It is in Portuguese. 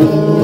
Senhor.